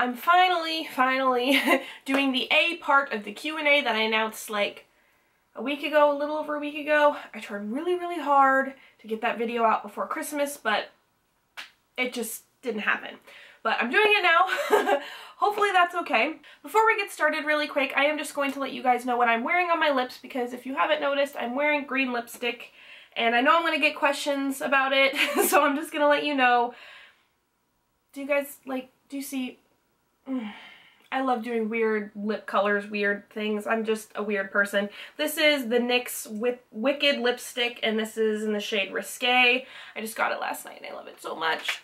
I'm finally, finally doing the A part of the Q&A that I announced like a week ago, a little over a week ago. I tried really, really hard to get that video out before Christmas, but it just didn't happen. But I'm doing it now. Hopefully that's okay. Before we get started really quick, I am just going to let you guys know what I'm wearing on my lips because if you haven't noticed, I'm wearing green lipstick and I know I'm going to get questions about it, so I'm just going to let you know. Do you guys, like, do you see... I love doing weird lip colors, weird things. I'm just a weird person. This is the NYX Wicked lipstick, and this is in the shade Risque. I just got it last night, and I love it so much.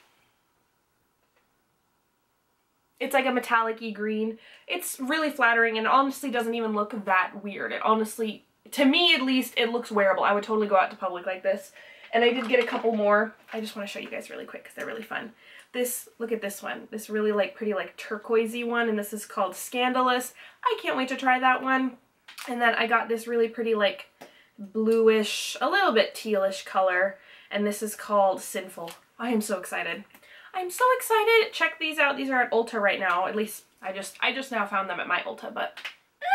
It's like a metallic green. It's really flattering, and honestly doesn't even look that weird. It honestly, to me at least, it looks wearable. I would totally go out to public like this. And I did get a couple more. I just want to show you guys really quick because they're really fun. This, look at this one. This really like pretty like turquoisey one and this is called Scandalous. I can't wait to try that one. And then I got this really pretty like bluish, a little bit tealish color and this is called Sinful. I am so excited. I'm so excited. Check these out. These are at Ulta right now. At least I just I just now found them at my Ulta, but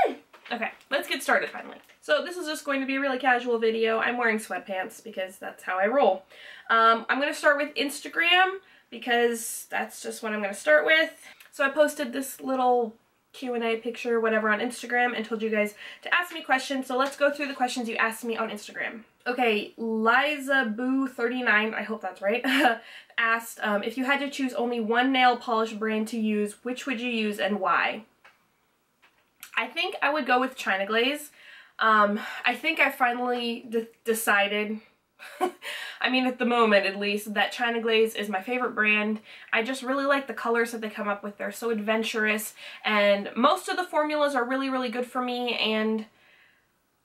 mm. okay, let's get started finally. So this is just going to be a really casual video. I'm wearing sweatpants because that's how I roll. Um, I'm going to start with Instagram because that's just what I'm going to start with. So I posted this little Q&A picture, whatever, on Instagram and told you guys to ask me questions. So let's go through the questions you asked me on Instagram. Okay, Liza Boo 39 I hope that's right, asked um, if you had to choose only one nail polish brand to use, which would you use and why? I think I would go with China Glaze. Um, I think I finally decided I mean, at the moment, at least, that China Glaze is my favorite brand. I just really like the colors that they come up with. They're so adventurous, and most of the formulas are really, really good for me, and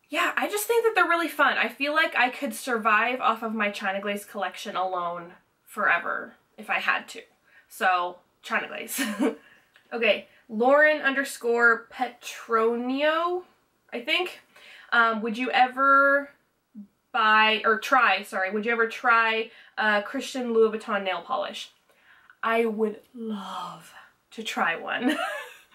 yeah, I just think that they're really fun. I feel like I could survive off of my China Glaze collection alone forever if I had to. So, China Glaze. okay, Lauren underscore Petronio, I think. Um, would you ever buy, or try, sorry, would you ever try a Christian Louboutin nail polish? I would love to try one.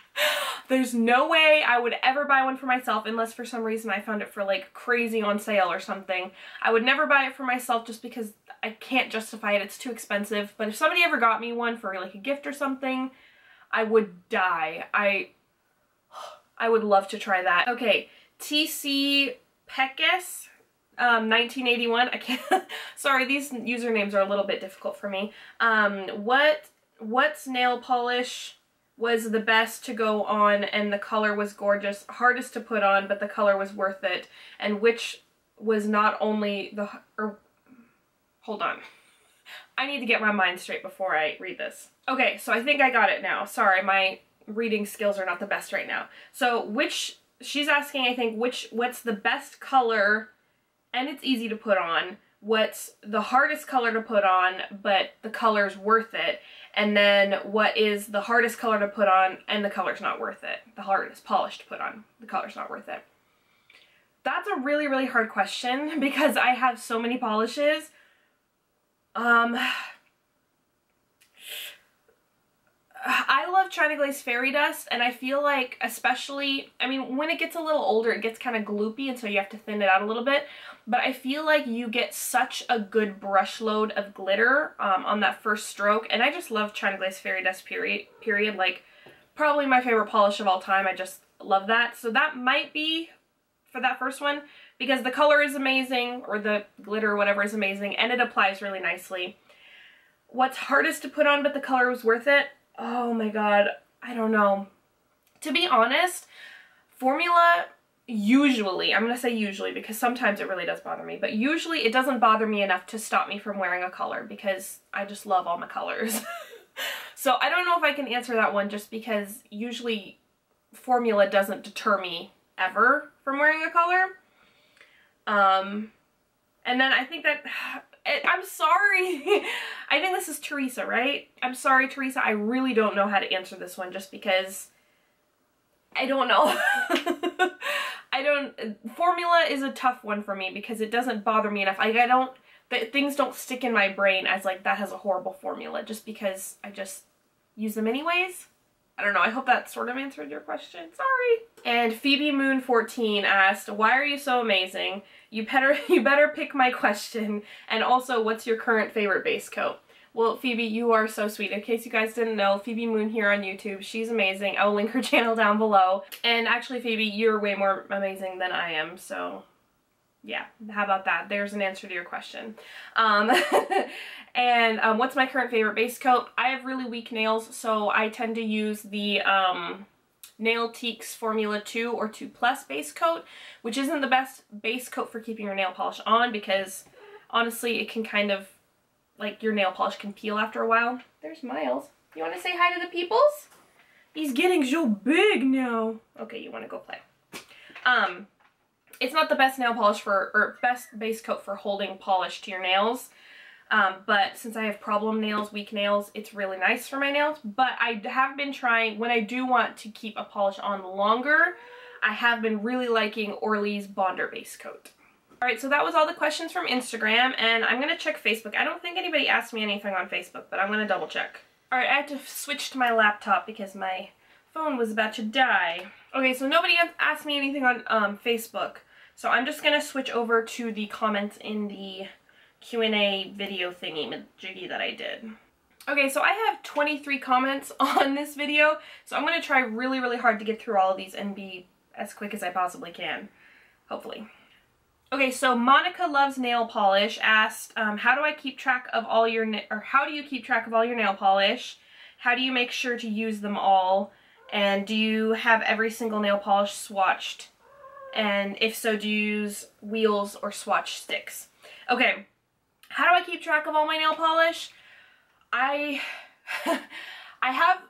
There's no way I would ever buy one for myself unless for some reason I found it for like crazy on sale or something. I would never buy it for myself just because I can't justify it. It's too expensive. But if somebody ever got me one for like a gift or something, I would die. I I would love to try that. Okay, TC Pekis um, 1981. I can't, sorry, these usernames are a little bit difficult for me. Um, what, what's nail polish was the best to go on and the color was gorgeous, hardest to put on, but the color was worth it, and which was not only the, or, hold on. I need to get my mind straight before I read this. Okay, so I think I got it now. Sorry, my reading skills are not the best right now. So which, she's asking, I think, which, what's the best color and it's easy to put on. What's the hardest color to put on, but the color's worth it. And then what is the hardest color to put on and the color's not worth it. The hardest polish to put on, the color's not worth it. That's a really, really hard question because I have so many polishes. Um, I love China Glaze Fairy Dust, and I feel like, especially, I mean, when it gets a little older, it gets kind of gloopy, and so you have to thin it out a little bit. But I feel like you get such a good brush load of glitter um, on that first stroke, and I just love China Glaze Fairy Dust, period. period. Like, probably my favorite polish of all time. I just love that. So that might be for that first one, because the color is amazing, or the glitter or whatever is amazing, and it applies really nicely. What's hardest to put on, but the color was worth it? Oh my god, I don't know. To be honest, formula usually, I'm going to say usually because sometimes it really does bother me, but usually it doesn't bother me enough to stop me from wearing a color because I just love all my colors. so I don't know if I can answer that one just because usually formula doesn't deter me ever from wearing a color. Um, and then I think that Eh, I'm sorry. I think this is Teresa, right? I'm sorry, Teresa. I really don't know how to answer this one just because I don't know. I don't, formula is a tough one for me because it doesn't bother me enough. I don't, things don't stick in my brain as like that has a horrible formula just because I just use them anyways. I don't know, I hope that sort of answered your question. Sorry. And Phoebe Moon 14 asked, "Why are you so amazing? You better you better pick my question. And also, what's your current favorite base coat?" Well, Phoebe, you are so sweet. In case you guys didn't know, Phoebe Moon here on YouTube, she's amazing. I will link her channel down below. And actually, Phoebe, you're way more amazing than I am, so yeah, how about that? There's an answer to your question. Um, and um, what's my current favorite base coat? I have really weak nails, so I tend to use the um, Nailtiques Formula 2 or 2 Plus base coat, which isn't the best base coat for keeping your nail polish on because honestly it can kind of, like your nail polish can peel after a while. There's Miles. You want to say hi to the peoples? He's getting so big now. Okay, you want to go play. Um, it's not the best nail polish for, or best base coat for holding polish to your nails. Um, but since I have problem nails, weak nails, it's really nice for my nails. But I have been trying, when I do want to keep a polish on longer, I have been really liking Orly's Bonder base coat. Alright, so that was all the questions from Instagram, and I'm going to check Facebook. I don't think anybody asked me anything on Facebook, but I'm going to double check. Alright, I had to switch to my laptop because my phone was about to die. Okay, so nobody asked me anything on um, Facebook. So I'm just going to switch over to the comments in the Q&A video thingy jiggy that I did. Okay, so I have 23 comments on this video, so I'm going to try really, really hard to get through all of these and be as quick as I possibly can, hopefully. Okay, so Monica Loves Nail Polish asked, um, how do I keep track of all your, or how do you keep track of all your nail polish? How do you make sure to use them all? And do you have every single nail polish swatched? And if so, do you use wheels or swatch sticks? Okay, how do I keep track of all my nail polish? I, I have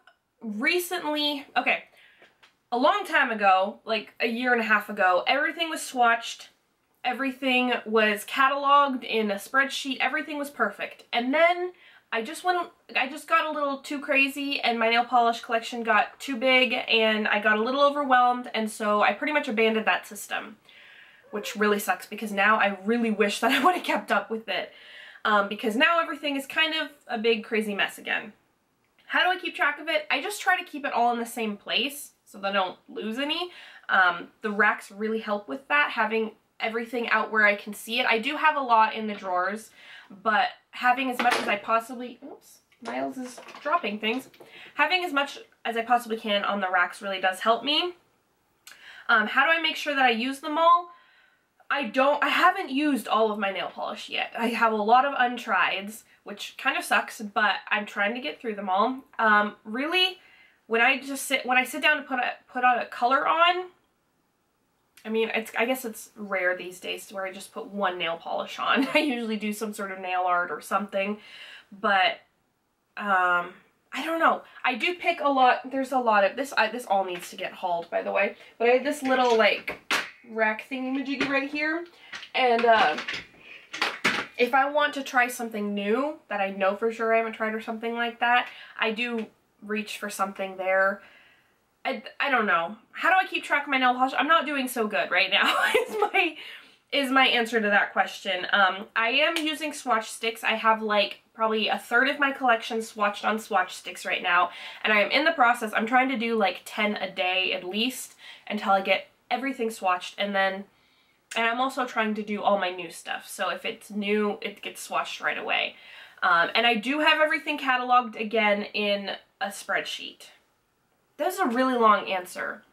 recently, okay, a long time ago, like a year and a half ago, everything was swatched, everything was cataloged in a spreadsheet, everything was perfect. And then I just went, I just got a little too crazy and my nail polish collection got too big and I got a little overwhelmed and so I pretty much abandoned that system, which really sucks because now I really wish that I would have kept up with it um, because now everything is kind of a big crazy mess again. How do I keep track of it? I just try to keep it all in the same place so that I don't lose any. Um, the racks really help with that, having everything out where I can see it. I do have a lot in the drawers, but having as much as I possibly, oops, Miles is dropping things. Having as much as I possibly can on the racks really does help me. Um, how do I make sure that I use them all? I don't, I haven't used all of my nail polish yet. I have a lot of untrieds, which kind of sucks, but I'm trying to get through them all. Um, really, when I just sit, when I sit down to put a, put on a color on, I mean, it's I guess it's rare these days where I just put one nail polish on. I usually do some sort of nail art or something, but um, I don't know. I do pick a lot. There's a lot of this. I, this all needs to get hauled, by the way. But I have this little like rack thingy-majiggy right here, and uh, if I want to try something new that I know for sure I haven't tried or something like that, I do reach for something there. I, I don't know. How do I keep track of my nail polish? I'm not doing so good right now is my is my answer to that question. Um, I am using swatch sticks. I have like probably a third of my collection swatched on swatch sticks right now and I am in the process. I'm trying to do like 10 a day at least until I get everything swatched and then and I'm also trying to do all my new stuff. So if it's new, it gets swatched right away. Um, and I do have everything cataloged again in a spreadsheet. That's a really long answer.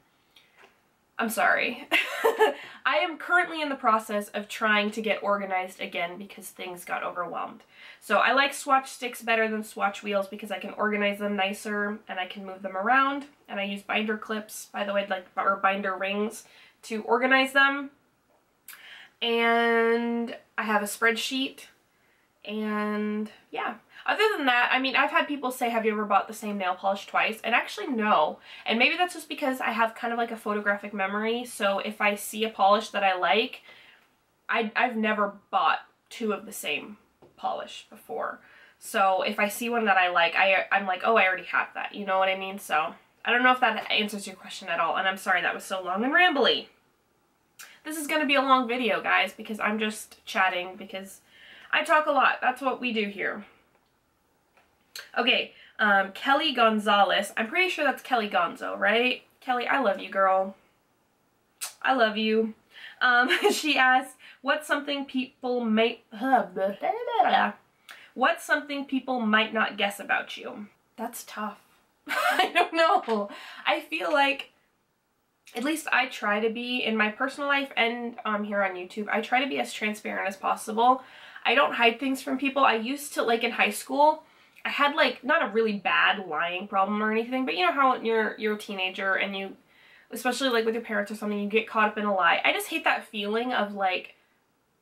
I'm sorry. I am currently in the process of trying to get organized again because things got overwhelmed. So I like swatch sticks better than swatch wheels because I can organize them nicer and I can move them around. And I use binder clips, by the way, like or binder rings to organize them. And I have a spreadsheet and yeah, other than that, I mean, I've had people say, have you ever bought the same nail polish twice? And actually, no. And maybe that's just because I have kind of like a photographic memory. So if I see a polish that I like, I, I've never bought two of the same polish before. So if I see one that I like, I, I'm like, oh, I already have that. You know what I mean? So I don't know if that answers your question at all. And I'm sorry that was so long and rambly. This is going to be a long video, guys, because I'm just chatting because I talk a lot. That's what we do here. Okay, Um, Kelly Gonzalez. I'm pretty sure that's Kelly Gonzo, right? Kelly, I love you, girl. I love you. Um, she asked, what's something people may... What's something people might not guess about you? That's tough. I don't know. I feel like, at least I try to be in my personal life and um, here on YouTube, I try to be as transparent as possible. I don't hide things from people. I used to, like in high school, I had like, not a really bad lying problem or anything, but you know how you're, you're a teenager and you, especially like with your parents or something, you get caught up in a lie. I just hate that feeling of like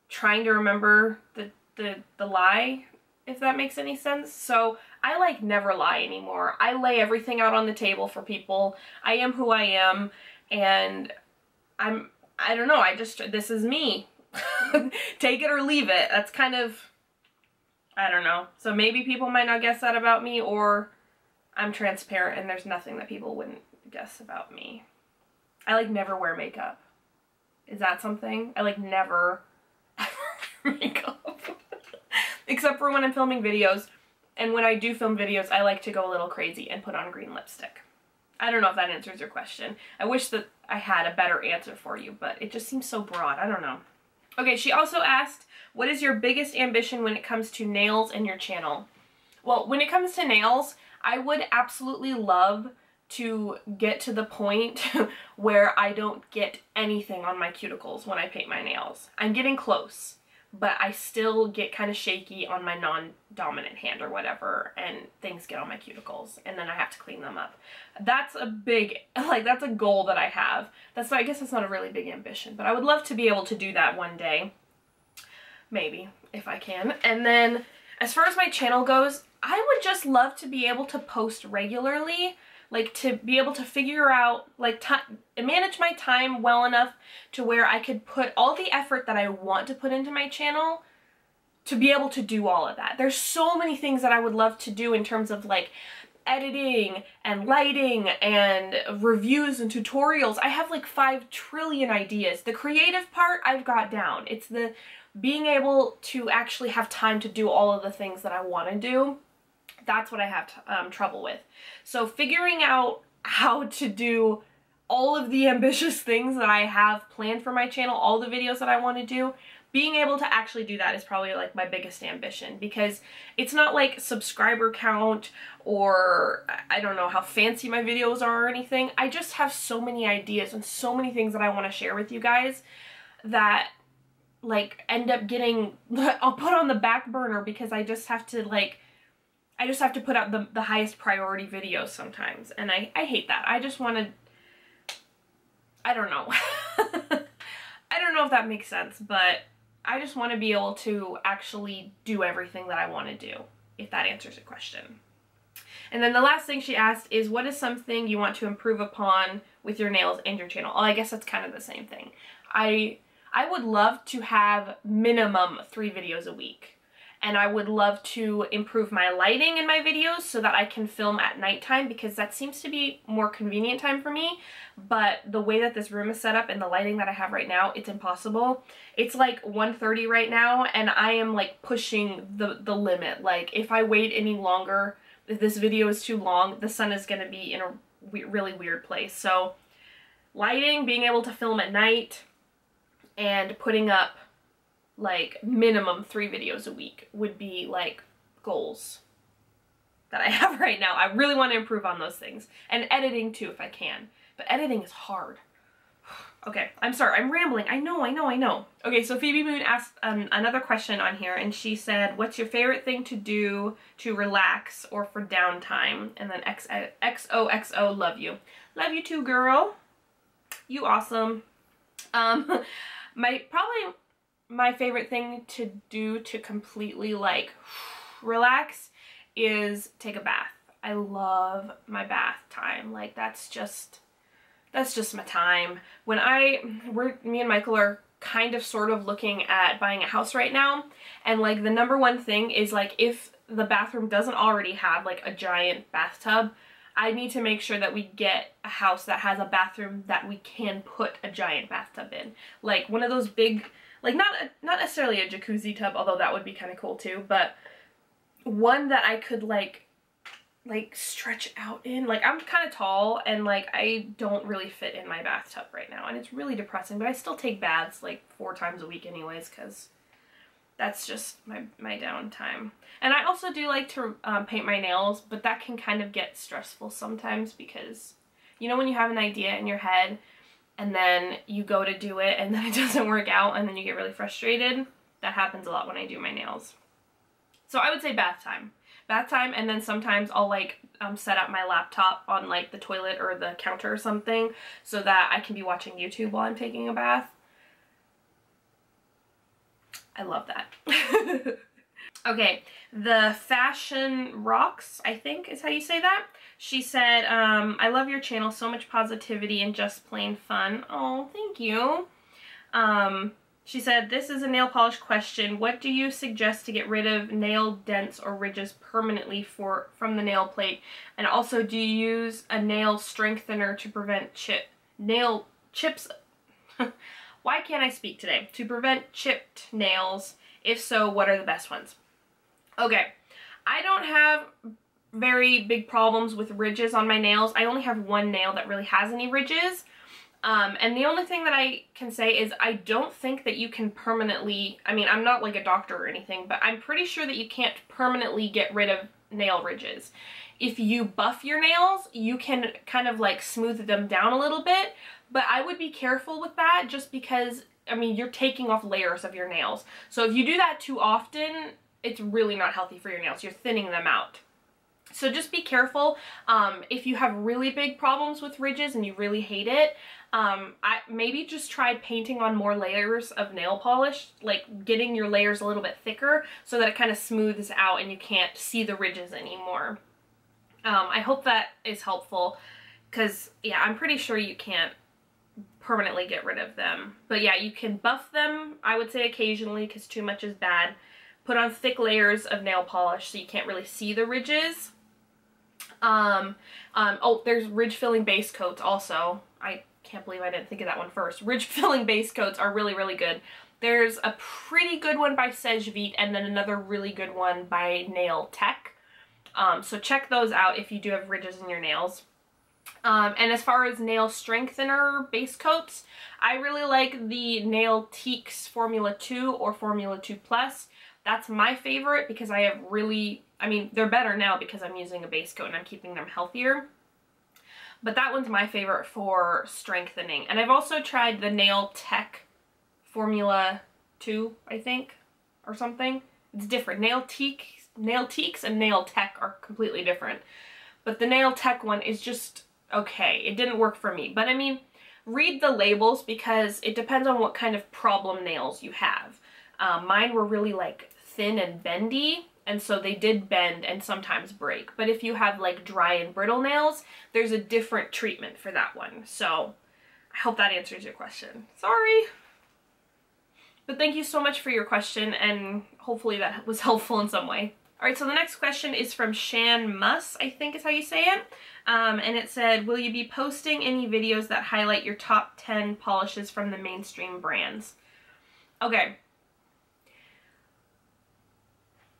trying to remember the, the, the lie if that makes any sense. So I like never lie anymore. I lay everything out on the table for people. I am who I am and I'm, I don't know, I just, this is me. Take it or leave it. That's kind of, I don't know. So maybe people might not guess that about me or I'm transparent and there's nothing that people wouldn't guess about me. I like never wear makeup. Is that something? I like never makeup except for when I'm filming videos. And when I do film videos, I like to go a little crazy and put on green lipstick. I don't know if that answers your question. I wish that I had a better answer for you, but it just seems so broad. I don't know. Okay, she also asked, what is your biggest ambition when it comes to nails and your channel? Well, when it comes to nails, I would absolutely love to get to the point where I don't get anything on my cuticles when I paint my nails. I'm getting close but I still get kind of shaky on my non-dominant hand or whatever and things get on my cuticles and then I have to clean them up. That's a big, like that's a goal that I have. That's, I guess that's not a really big ambition, but I would love to be able to do that one day. Maybe, if I can. And then as far as my channel goes, I would just love to be able to post regularly like to be able to figure out like manage my time well enough to where I could put all the effort that I want to put into my channel to be able to do all of that. There's so many things that I would love to do in terms of like editing and lighting and reviews and tutorials. I have like 5 trillion ideas. The creative part I've got down. It's the being able to actually have time to do all of the things that I want to do that's what I have um, trouble with. So figuring out how to do all of the ambitious things that I have planned for my channel, all the videos that I want to do, being able to actually do that is probably like my biggest ambition because it's not like subscriber count or I don't know how fancy my videos are or anything. I just have so many ideas and so many things that I want to share with you guys that like end up getting I'll put on the back burner because I just have to like I just have to put out the, the highest priority videos sometimes. And I, I hate that. I just want to, I don't know. I don't know if that makes sense, but I just want to be able to actually do everything that I want to do, if that answers your question. And then the last thing she asked is, what is something you want to improve upon with your nails and your channel? Well, I guess that's kind of the same thing. I I would love to have minimum three videos a week. And I would love to improve my lighting in my videos so that I can film at nighttime because that seems to be more convenient time for me. But the way that this room is set up and the lighting that I have right now it's impossible. It's like 1:30 right now and I am like pushing the the limit. Like if I wait any longer if this video is too long the sun is going to be in a really weird place. So lighting being able to film at night and putting up like minimum three videos a week would be like goals that I have right now. I really want to improve on those things. And editing too if I can. But editing is hard. Okay, I'm sorry, I'm rambling. I know, I know, I know. Okay, so Phoebe Moon asked um, another question on here and she said, what's your favorite thing to do to relax or for downtime? And then X XOXO, love you. Love you too, girl. You awesome. Um, my, probably my favorite thing to do to completely like relax is take a bath. I love my bath time. Like that's just that's just my time. When I we're me and Michael are kind of sort of looking at buying a house right now and like the number one thing is like if the bathroom doesn't already have like a giant bathtub I need to make sure that we get a house that has a bathroom that we can put a giant bathtub in. Like one of those big like not a, not necessarily a jacuzzi tub, although that would be kind of cool too, but one that I could like like stretch out in. Like I'm kind of tall and like I don't really fit in my bathtub right now and it's really depressing but I still take baths like four times a week anyways because that's just my, my downtime. And I also do like to um, paint my nails but that can kind of get stressful sometimes because you know when you have an idea in your head and then you go to do it and then it doesn't work out and then you get really frustrated? That happens a lot when I do my nails. So I would say bath time bath time and then sometimes I'll like um, set up my laptop on like the toilet or the counter or something so that I can be watching YouTube while I'm taking a bath. I love that. okay, the Fashion Rocks, I think is how you say that. She said, um, I love your channel, so much positivity and just plain fun. Oh, thank you. Um, she said, this is a nail polish question. What do you suggest to get rid of nail dents or ridges permanently for from the nail plate? And also, do you use a nail strengthener to prevent chip nail chips? Why can't I speak today? To prevent chipped nails. If so, what are the best ones? Okay, I don't have very big problems with ridges on my nails. I only have one nail that really has any ridges. Um, and the only thing that I can say is I don't think that you can permanently, I mean, I'm not like a doctor or anything, but I'm pretty sure that you can't permanently get rid of nail ridges. If you buff your nails, you can kind of like smooth them down a little bit, but I would be careful with that just because, I mean, you're taking off layers of your nails. So if you do that too often, it's really not healthy for your nails. You're thinning them out. So just be careful. Um, if you have really big problems with ridges and you really hate it, um, I maybe just try painting on more layers of nail polish, like getting your layers a little bit thicker so that it kind of smooths out and you can't see the ridges anymore. Um, I hope that is helpful because, yeah, I'm pretty sure you can't permanently get rid of them. But yeah, you can buff them, I would say occasionally because too much is bad. Put on thick layers of nail polish so you can't really see the ridges. Um, um, oh, there's ridge filling base coats also. I can't believe I didn't think of that one first. Ridge filling base coats are really, really good. There's a pretty good one by Seche Vite and then another really good one by Nail Tek. Um, so check those out if you do have ridges in your nails. Um, and as far as nail strengthener base coats, I really like the Nailtiques Formula 2 or Formula 2 Plus. That's my favorite because I have really, I mean, they're better now because I'm using a base coat and I'm keeping them healthier. But that one's my favorite for strengthening. And I've also tried the Nail Tek Formula 2, I think, or something. It's different. Nailtique, Nail Teaks and Nail Tek are completely different. But the Nail Tek one is just okay. It didn't work for me. But I mean, read the labels because it depends on what kind of problem nails you have. Um, mine were really like thin and bendy and so they did bend and sometimes break. But if you have like dry and brittle nails, there's a different treatment for that one. So I hope that answers your question. Sorry. But thank you so much for your question and hopefully that was helpful in some way. Alright, so the next question is from Shan Muss, I think is how you say it. Um, and it said, will you be posting any videos that highlight your top 10 polishes from the mainstream brands? Okay,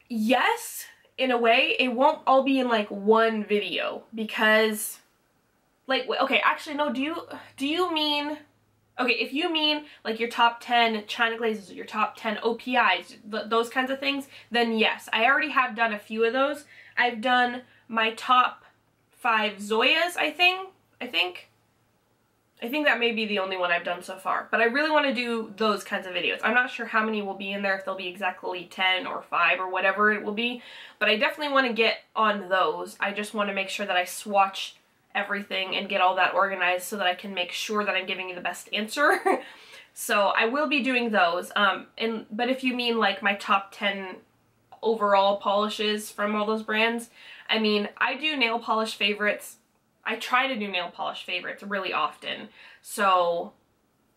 yes, in a way, it won't all be in like one video because like okay, actually no, do you do you mean Okay, if you mean like your top 10 China glazes, your top 10 OPIs, th those kinds of things, then yes. I already have done a few of those. I've done my top five Zoyas, I think. I think. I think that may be the only one I've done so far, but I really want to do those kinds of videos. I'm not sure how many will be in there, if they'll be exactly 10 or 5 or whatever it will be, but I definitely want to get on those. I just want to make sure that I swatch everything and get all that organized so that I can make sure that I'm giving you the best answer. so I will be doing those, um, and but if you mean like my top 10 overall polishes from all those brands, I mean, I do nail polish favorites I try to do nail polish favorites really often. So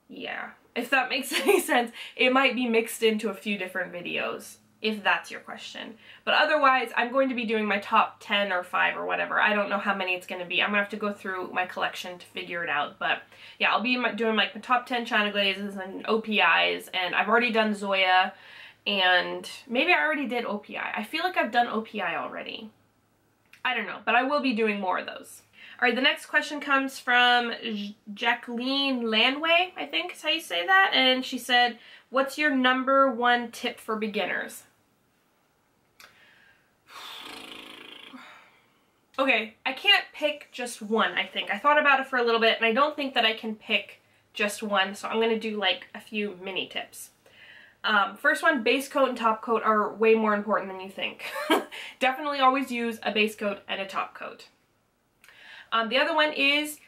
yeah, if that makes any sense, it might be mixed into a few different videos if that's your question. But otherwise, I'm going to be doing my top 10 or 5 or whatever. I don't know how many it's going to be. I'm going to have to go through my collection to figure it out. But yeah, I'll be doing like my top 10 China glazes and OPIs. And I've already done Zoya. And maybe I already did OPI. I feel like I've done OPI already. I don't know, but I will be doing more of those. All right, the next question comes from Jacqueline Landway, I think is how you say that. And she said, what's your number one tip for beginners? Okay, I can't pick just one, I think. I thought about it for a little bit, and I don't think that I can pick just one, so I'm going to do like a few mini tips. Um, first one, base coat and top coat are way more important than you think. Definitely always use a base coat and a top coat. Um, the other one is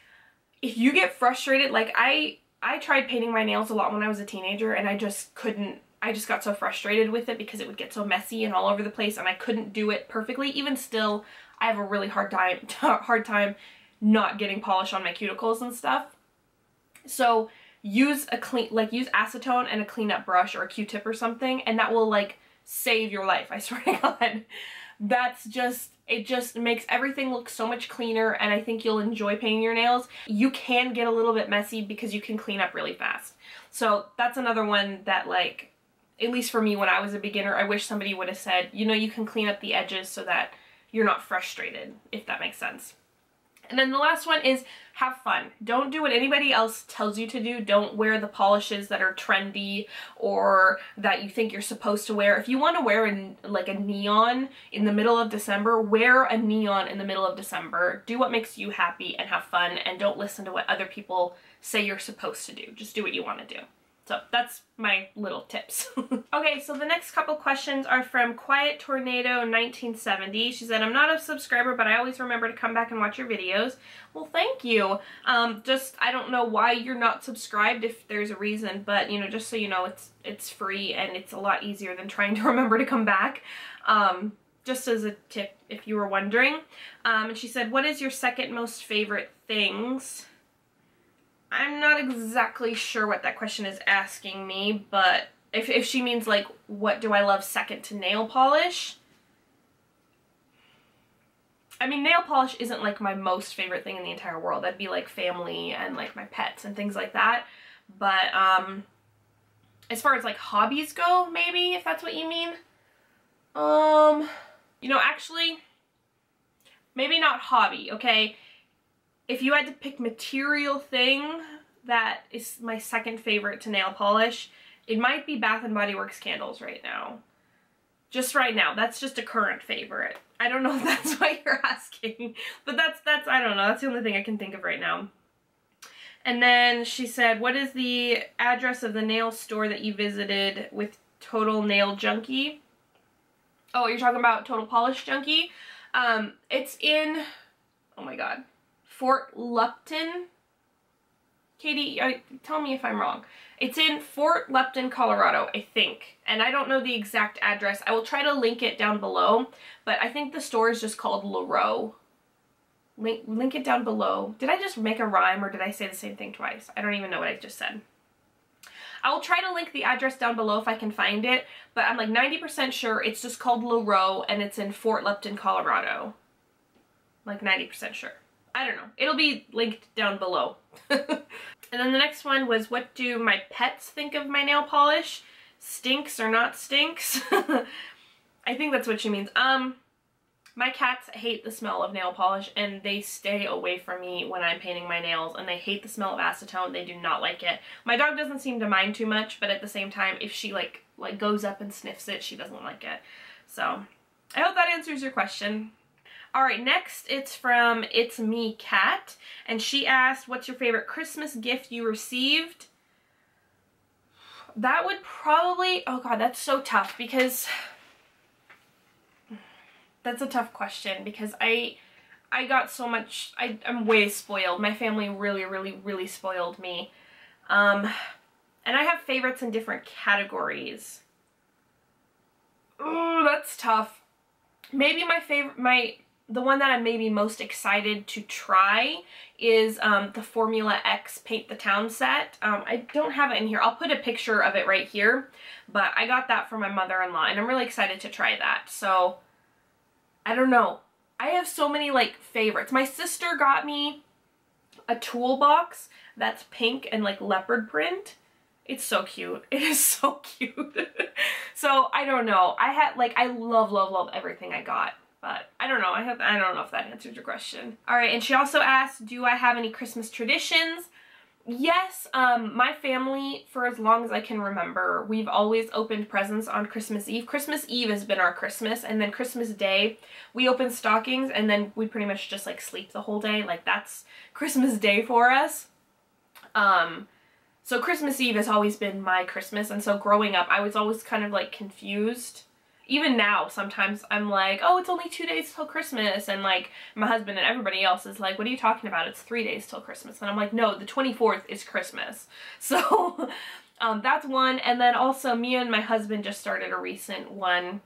if you get frustrated, like I, I tried painting my nails a lot when I was a teenager and I just couldn't, I just got so frustrated with it because it would get so messy and all over the place and I couldn't do it perfectly. Even still, I have a really hard time hard time not getting polish on my cuticles and stuff. So use a clean like use acetone and a cleanup brush or a q-tip or something and that will like save your life, I swear to God. That's just it just makes everything look so much cleaner and I think you'll enjoy painting your nails. You can get a little bit messy because you can clean up really fast. So that's another one that like, at least for me when I was a beginner, I wish somebody would have said, you know, you can clean up the edges so that you're not frustrated, if that makes sense. And then the last one is have fun. Don't do what anybody else tells you to do. Don't wear the polishes that are trendy or that you think you're supposed to wear. If you want to wear like a neon in the middle of December, wear a neon in the middle of December. Do what makes you happy and have fun and don't listen to what other people say you're supposed to do. Just do what you want to do. So that's my little tips. okay, so the next couple questions are from Quiet Tornado 1970. She said, I'm not a subscriber, but I always remember to come back and watch your videos. Well, thank you. Um, just, I don't know why you're not subscribed if there's a reason, but, you know, just so you know, it's it's free and it's a lot easier than trying to remember to come back. Um, just as a tip, if you were wondering. Um, and she said, what is your second most favorite things? I'm not exactly sure what that question is asking me, but if, if she means like, what do I love second to nail polish? I mean, nail polish isn't like my most favorite thing in the entire world. That'd be like family and like my pets and things like that. But um, as far as like hobbies go, maybe, if that's what you mean. Um, you know, actually, maybe not hobby, okay? If you had to pick material thing that is my second favorite to nail polish, it might be Bath & Body Works candles right now. Just right now. That's just a current favorite. I don't know if that's what you're asking, but that's, that's, I don't know. That's the only thing I can think of right now. And then she said, what is the address of the nail store that you visited with Total Nail Junkie? Oh, you're talking about Total Polish Junkie? Um, it's in, oh my god, Fort Lupton. Katie, uh, tell me if I'm wrong. It's in Fort Lupton, Colorado, I think. And I don't know the exact address. I will try to link it down below, but I think the store is just called Llarowe. Link, link it down below. Did I just make a rhyme or did I say the same thing twice? I don't even know what I just said. I will try to link the address down below if I can find it, but I'm like 90% sure it's just called Llarowe and it's in Fort Lupton, Colorado. Like 90% sure. I don't know. It'll be linked down below. and then the next one was what do my pets think of my nail polish? Stinks or not stinks? I think that's what she means. Um, my cats hate the smell of nail polish and they stay away from me when I'm painting my nails and they hate the smell of acetone. They do not like it. My dog doesn't seem to mind too much, but at the same time, if she like like goes up and sniffs it, she doesn't like it. So I hope that answers your question. Alright, next it's from It's Me Cat, and she asked, what's your favorite Christmas gift you received? That would probably, oh god, that's so tough because, that's a tough question because I, I got so much, I, I'm way spoiled. My family really, really, really spoiled me. Um, and I have favorites in different categories. Oh, that's tough. Maybe my favorite, my the one that I'm maybe most excited to try is um, the Formula X Paint the Town set. Um, I don't have it in here. I'll put a picture of it right here, but I got that from my mother-in-law, and I'm really excited to try that. So, I don't know. I have so many, like, favorites. My sister got me a toolbox that's pink and, like, leopard print. It's so cute. It is so cute. so, I don't know. I had, like, I love, love, love everything I got. But I don't know. I have I don't know if that answered your question. All right, and she also asked, do I have any Christmas traditions? Yes, um, my family, for as long as I can remember, we've always opened presents on Christmas Eve. Christmas Eve has been our Christmas, and then Christmas Day, we open stockings, and then we pretty much just, like, sleep the whole day. Like, that's Christmas Day for us. Um, so Christmas Eve has always been my Christmas, and so growing up, I was always kind of, like, confused even now, sometimes I'm like, oh, it's only two days till Christmas. And like my husband and everybody else is like, what are you talking about? It's three days till Christmas. And I'm like, no, the 24th is Christmas. So um, that's one. And then also me and my husband just started a recent one.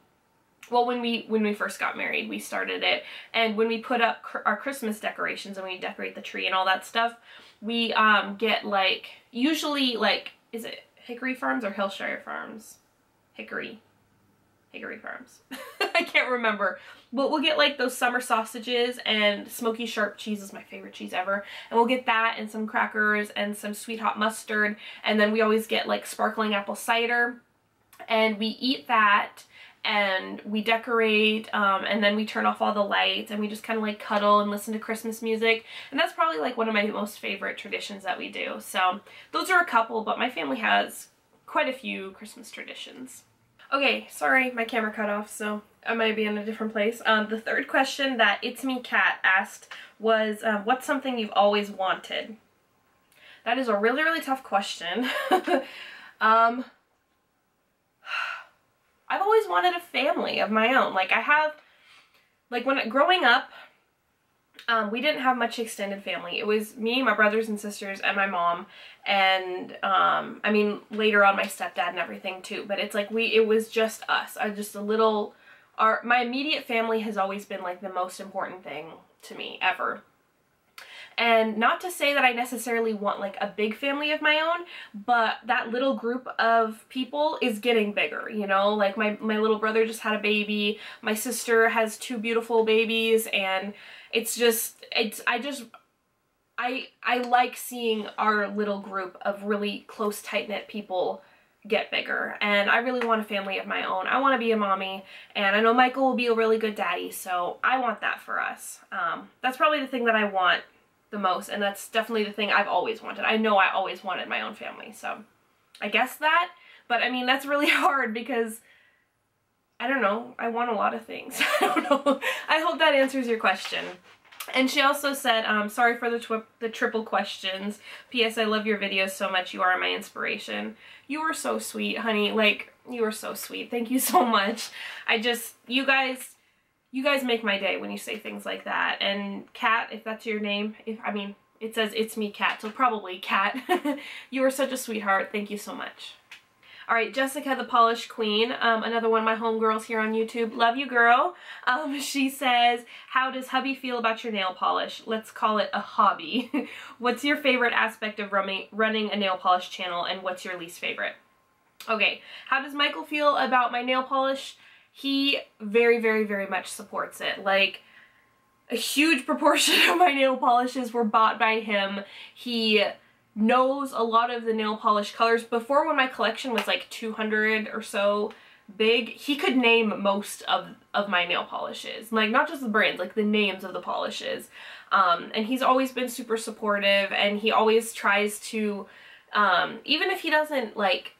Well, when we when we first got married, we started it. And when we put up cr our Christmas decorations and we decorate the tree and all that stuff, we um, get like, usually like, is it Hickory Farms or Hillshire Farms? Hickory Hickory Farms. I can't remember. But we'll get like those summer sausages and smoky sharp cheese is my favorite cheese ever. And we'll get that and some crackers and some sweet hot mustard. And then we always get like sparkling apple cider. And we eat that and we decorate um, and then we turn off all the lights and we just kind of like cuddle and listen to Christmas music and that's probably like one of my most favorite traditions that we do so those are a couple but my family has quite a few Christmas traditions. Okay, sorry, my camera cut off, so I might be in a different place. Um, the third question that It's Me Cat asked was, um, what's something you've always wanted? That is a really, really tough question. um, I've always wanted a family of my own. Like, I have, like, when growing up, um, we didn't have much extended family. It was me, my brothers and sisters, and my mom. And, um, I mean, later on my stepdad and everything too. But it's like we, it was just us. I just a little, our, my immediate family has always been like the most important thing to me ever. And not to say that I necessarily want like a big family of my own, but that little group of people is getting bigger, you know? Like my, my little brother just had a baby, my sister has two beautiful babies, and it's just, it's, I just, I, I like seeing our little group of really close, tight-knit people get bigger and I really want a family of my own. I want to be a mommy and I know Michael will be a really good daddy so I want that for us. Um, that's probably the thing that I want the most and that's definitely the thing I've always wanted. I know I always wanted my own family so I guess that but I mean that's really hard because I don't know. I want a lot of things. I don't know. I hope that answers your question. And she also said, um, sorry for the, the triple questions. P.S. I love your videos so much. You are my inspiration. You were so sweet, honey. Like, you were so sweet. Thank you so much. I just, you guys, you guys make my day when you say things like that. And Kat, if that's your name, if I mean, it says it's me, Kat, so probably Kat. you are such a sweetheart. Thank you so much. All right, Jessika the Polish Queen, um, another one of my homegirls here on YouTube. Love you, girl. Um, she says, how does hubby feel about your nail polish? Let's call it a hobby. what's your favorite aspect of running, running a nail polish channel and what's your least favorite? Okay, how does Michael feel about my nail polish? He very, very, very much supports it. Like, a huge proportion of my nail polishes were bought by him. He knows a lot of the nail polish colors. Before when my collection was like 200 or so big, he could name most of, of my nail polishes. Like not just the brands, like the names of the polishes. Um, and he's always been super supportive and he always tries to, um, even if he doesn't like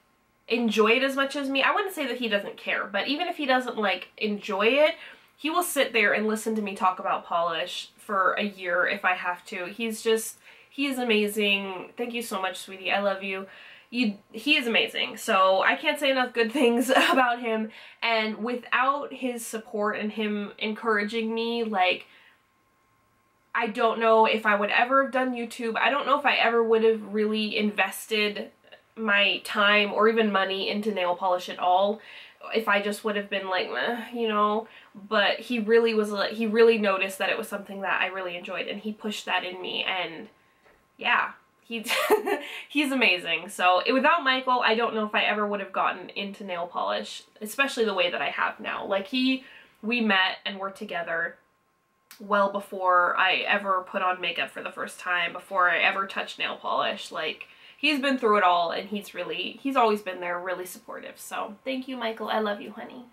enjoy it as much as me, I wouldn't say that he doesn't care, but even if he doesn't like enjoy it, he will sit there and listen to me talk about polish for a year if I have to. He's just, he is amazing. Thank you so much, sweetie. I love you. You, he is amazing. So I can't say enough good things about him. And without his support and him encouraging me, like, I don't know if I would ever have done YouTube. I don't know if I ever would have really invested my time or even money into nail polish at all if I just would have been like, you know, but he really was he really noticed that it was something that I really enjoyed and he pushed that in me and yeah, he's he's amazing. So without Michael, I don't know if I ever would have gotten into nail polish, especially the way that I have now. Like he, we met and were together well before I ever put on makeup for the first time, before I ever touched nail polish. Like he's been through it all and he's really, he's always been there, really supportive. So thank you, Michael. I love you, honey.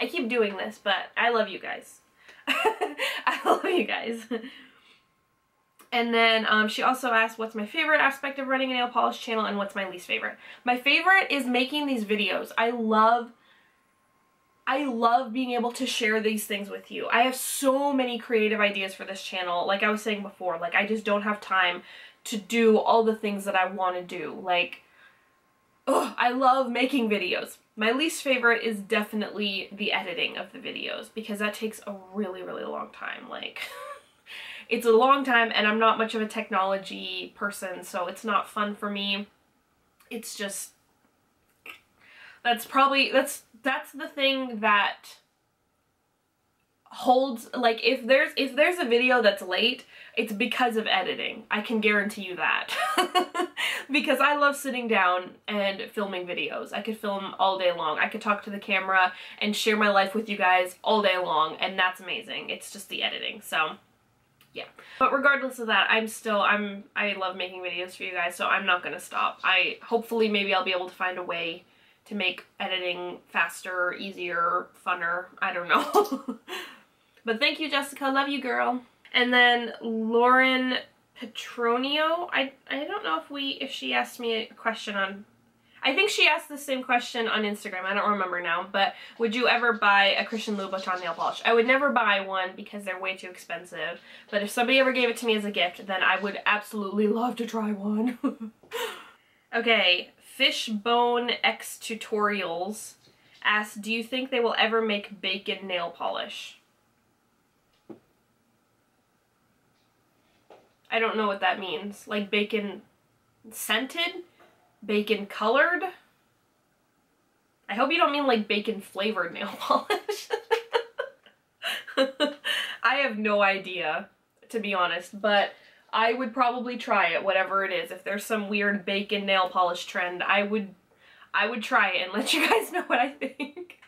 I keep doing this, but I love you guys. I love you guys. And then um, she also asked what's my favorite aspect of running a nail polish channel and what's my least favorite. My favorite is making these videos. I love I love being able to share these things with you. I have so many creative ideas for this channel. Like I was saying before, like I just don't have time to do all the things that I want to do. Like, oh, I love making videos. My least favorite is definitely the editing of the videos because that takes a really, really long time. Like, it's a long time and I'm not much of a technology person, so it's not fun for me. It's just, that's probably, that's that's the thing that holds like if there's if there's a video that's late it's because of editing. I can guarantee you that. Because i love sitting down and filming videos. I could film all day long. I could talk to the camera and share my life with you guys all day long and that's amazing. It's just the editing so yeah. But regardless of that i'm still i'm i love making videos for you guys so i'm not gonna stop. I hopefully maybe i'll be able to find a way to make editing faster, easier, funner. I don't know. but thank you, Jessika. Love you, girl. And then Lauren Petronio. I, I don't know if we if she asked me a question on I think she asked the same question on Instagram. I don't remember now. But would you ever buy a Christian Louboutin nail polish? I would never buy one because they're way too expensive. But if somebody ever gave it to me as a gift, then I would absolutely love to try one. okay, Fishbone X Tutorials asks, do you think they will ever make bacon nail polish? I don't know what that means. Like bacon scented? Bacon colored? I hope you don't mean like bacon flavored nail polish. I have no idea, to be honest, but I would probably try it, whatever it is. If there's some weird bacon nail polish trend, I would I would try it and let you guys know what I think.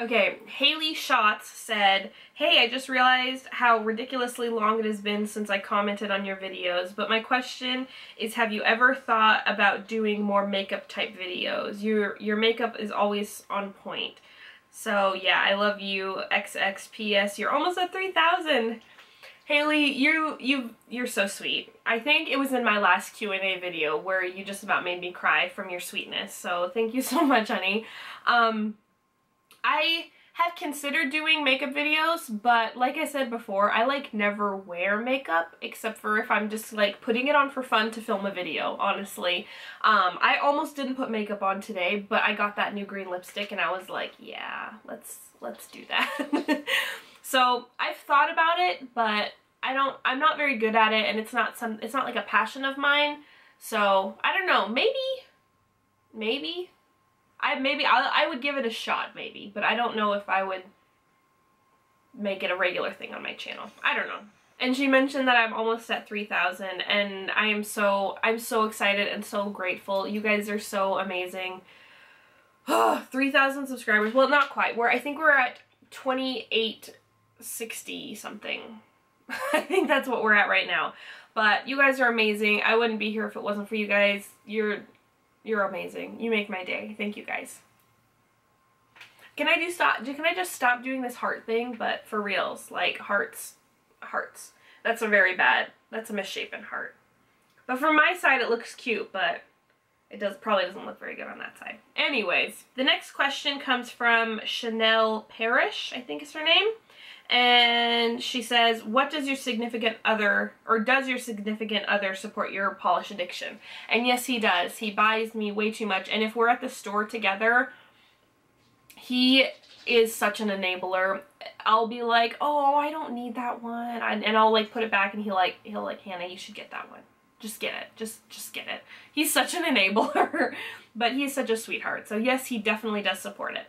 Okay, Haley Shots said, Hey, I just realized how ridiculously long it has been since I commented on your videos, but my question is have you ever thought about doing more makeup type videos? Your, your makeup is always on point. So yeah, I love you, XXPS. You're almost at 3,000. Haley, you you you're so sweet. I think it was in my last Q&A video where you just about made me cry from your sweetness. So thank you so much, honey. Um, I have considered doing makeup videos, but like I said before, I like never wear makeup except for if I'm just like putting it on for fun to film a video, honestly. Um, I almost didn't put makeup on today, but I got that new green lipstick and I was like, yeah, let's let's do that. so I've thought about it, but I don't, I'm not very good at it and it's not some, it's not like a passion of mine. So I don't know, maybe, maybe, I maybe, I, I would give it a shot maybe, but I don't know if I would make it a regular thing on my channel. I don't know. And she mentioned that I'm almost at 3,000 and I am so, I'm so excited and so grateful. You guys are so amazing. 3,000 subscribers. Well, not quite. We're, I think we're at 2860 something. I think that's what we're at right now. But you guys are amazing. I wouldn't be here if it wasn't for you guys. You're you're amazing. You make my day. Thank you guys. Can I do stop can I just stop doing this heart thing but for reals like hearts hearts. That's a very bad. That's a misshapen heart. But from my side it looks cute, but it does probably doesn't look very good on that side. Anyways, the next question comes from Chanel Parrish, I think is her name and she says, what does your significant other, or does your significant other support your polish addiction? And yes, he does. He buys me way too much. And if we're at the store together, he is such an enabler. I'll be like, oh, I don't need that one. And I'll like put it back and he'll like, he'll like, Hannah, you should get that one. Just get it. Just, just get it. He's such an enabler, but he's such a sweetheart. So yes, he definitely does support it.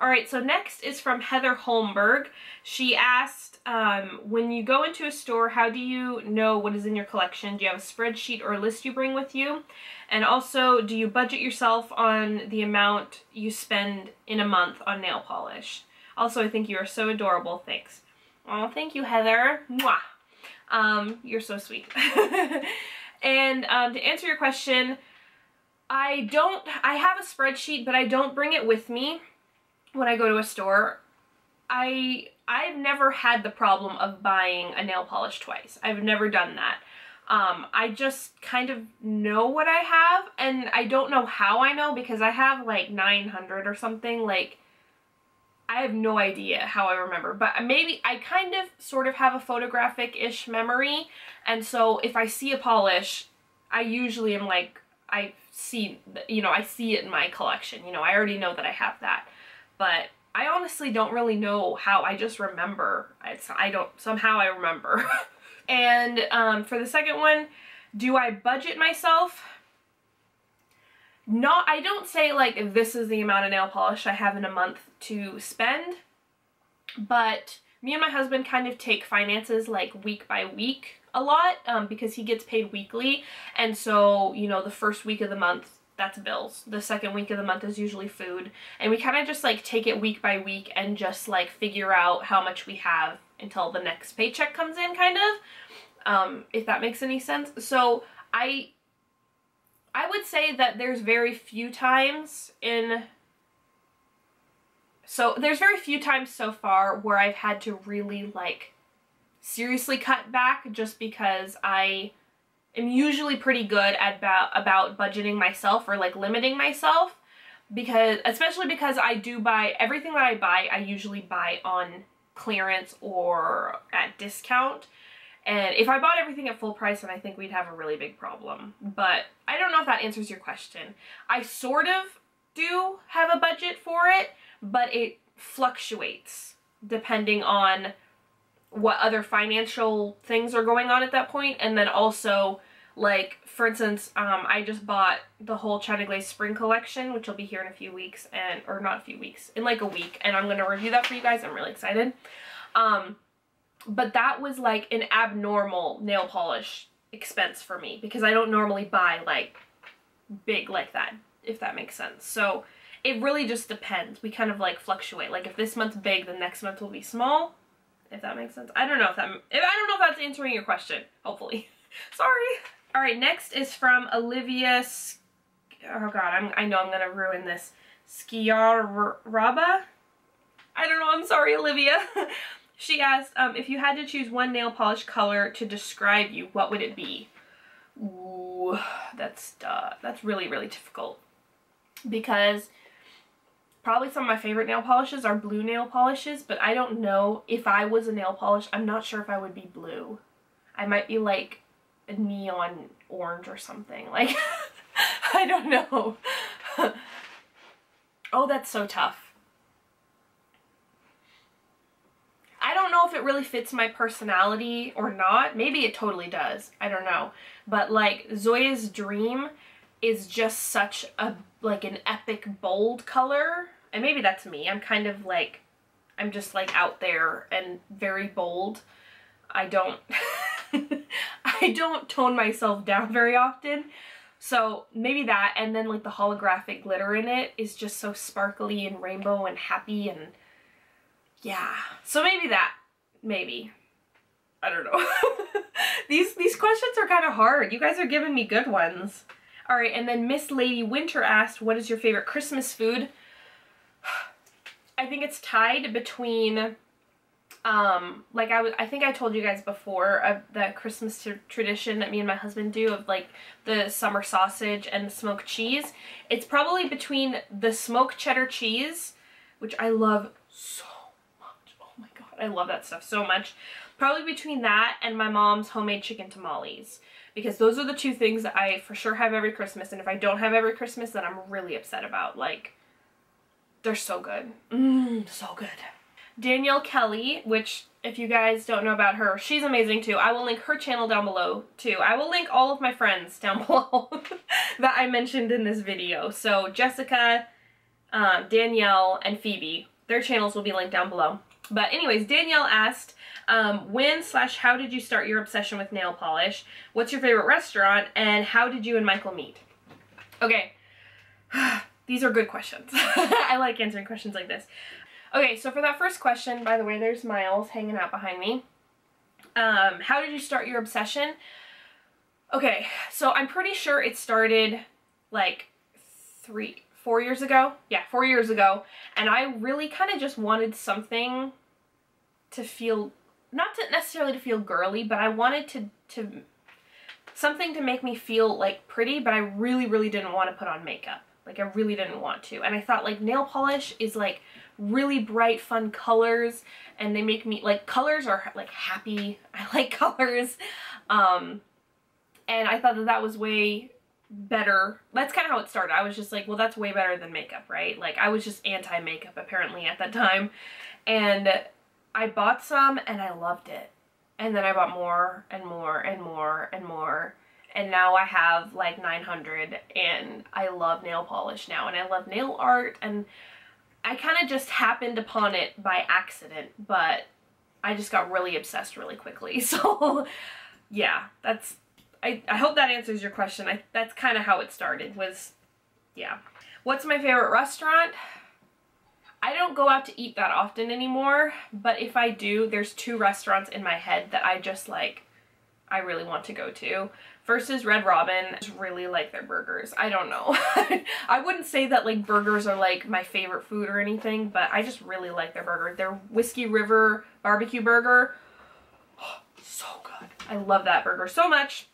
Alright, so next is from Heather Holmberg. She asked, um, when you go into a store, how do you know what is in your collection? Do you have a spreadsheet or a list you bring with you? And also, do you budget yourself on the amount you spend in a month on nail polish? Also, I think you are so adorable. Thanks. Oh, thank you, Heather. Mwah. Um, you're so sweet. and um, to answer your question, I don't, I have a spreadsheet, but I don't bring it with me when I go to a store. I I've never had the problem of buying a nail polish twice. I've never done that. Um, I just kind of know what I have, and I don't know how I know because I have like 900 or something. Like, I have no idea how I remember, but maybe I kind of sort of have a photographic-ish memory, and so if I see a polish, I usually am like, I see, you know, I see it in my collection. You know, I already know that I have that, but I honestly don't really know how. I just remember. It's, I don't, somehow I remember. and um, for the second one, do I budget myself? Not, I don't say like this is the amount of nail polish I have in a month to spend, but me and my husband kind of take finances like week by week a lot um, because he gets paid weekly and so you know the first week of the month that's bills. The second week of the month is usually food. And we kind of just like take it week by week and just like figure out how much we have until the next paycheck comes in kind of. Um, if that makes any sense. So I I would say that there's very few times in so there's very few times so far where I've had to really like seriously cut back just because I am usually pretty good at about, about budgeting myself or like limiting myself because especially because I do buy everything that I buy I usually buy on clearance or at discount. And if I bought everything at full price then I think we'd have a really big problem. But I don't know if that answers your question. I sort of do have a budget for it but it fluctuates depending on what other financial things are going on at that point and then also like for instance um, I just bought the whole China Glaze spring collection which will be here in a few weeks and or not a few weeks in like a week and I'm gonna review that for you guys I'm really excited. Um, but that was like an abnormal nail polish expense for me because I don't normally buy like big like that if that makes sense. So it really just depends. We kind of like fluctuate. Like if this month's big the next month will be small if that makes sense. I don't know if that, if, I don't know if that's answering your question, hopefully. Sorry. All right, next is from Olivia, oh god, I'm, I know I'm gonna ruin this. Skiaraba? I don't know, I'm sorry, Olivia. she asked, um, if you had to choose one nail polish color to describe you, what would it be? Ooh, that's, uh, that's really, really difficult. Because Probably some of my favorite nail polishes are blue nail polishes, but I don't know if I was a nail polish, I'm not sure if I would be blue. I might be like a neon orange or something. Like, I don't know. oh, that's so tough. I don't know if it really fits my personality or not. Maybe it totally does. I don't know. But like Zoya's Dream is just such a like an epic bold color. And maybe that's me. I'm kind of like I'm just like out there and very bold. I don't I don't tone myself down very often. So maybe that and then like the holographic glitter in it is just so sparkly and rainbow and happy and yeah. So maybe that maybe. I don't know. These these questions are kind of hard. You guys are giving me good ones all right, and then Miss Lady Winter asked, what is your favorite Christmas food? I think it's tied between, um, like I, I think I told you guys before, of the Christmas tradition that me and my husband do of like the summer sausage and the smoked cheese. It's probably between the smoked cheddar cheese, which I love so much. Oh my god, I love that stuff so much. Probably between that and my mom's homemade chicken tamales because those are the two things that I for sure have every Christmas and if I don't have every Christmas then I'm really upset about like they're so good. Mmm so good. Danielle Kelley which if you guys don't know about her she's amazing too. I will link her channel down below too. I will link all of my friends down below that I mentioned in this video. So Jessika uh, Danielle and Phoebe their channels will be linked down below but anyways, Danielle asked, um, when slash how did you start your obsession with nail polish? What's your favorite restaurant? And how did you and Michael meet? Okay, these are good questions. I like answering questions like this. Okay, so for that first question, by the way, there's Miles hanging out behind me. Um, how did you start your obsession? Okay, so I'm pretty sure it started like three, four years ago. Yeah, four years ago. And I really kind of just wanted something to feel not to necessarily to feel girly, but I wanted to to something to make me feel like pretty, but I really really didn't want to put on makeup. Like I really didn't want to. And I thought like nail polish is like really bright fun colors and they make me like colors are like happy. I like colors. Um and I thought that that was way better. That's kind of how it started. I was just like, well, that's way better than makeup, right? Like I was just anti-makeup apparently at that time. And I bought some and I loved it. And then I bought more and more and more and more. And now I have like 900 and I love nail polish now and I love nail art and I kind of just happened upon it by accident, but I just got really obsessed really quickly. So yeah, that's, I, I hope that answers your question. I, that's kind of how it started was, yeah. What's my favorite restaurant? I don't go out to eat that often anymore, but if I do, there's two restaurants in my head that I just like, I really want to go to. First is Red Robin. I just really like their burgers. I don't know. I wouldn't say that like burgers are like my favorite food or anything, but I just really like their burger. Their Whiskey River barbecue burger, oh, so good. I love that burger so much.